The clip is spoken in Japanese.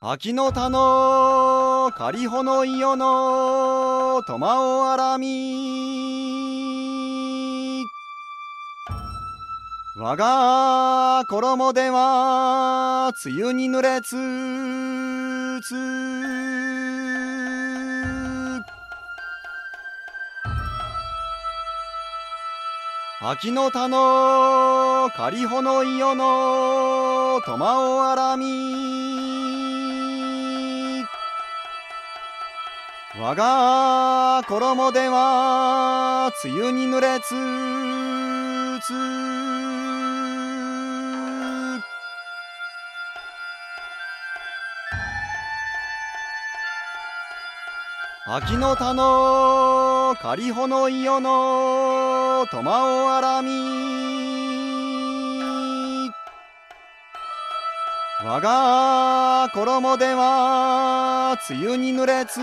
秋の田の仮穂の伊予の苫をあらみ我が衣では梅雨に濡れつつ。秋の田の仮穂の伊予の苫をあらみ我が衣では梅雨に濡れつつ。秋の田の仮穂の伊予の苫をあらみ我が衣では梅雨に濡れつ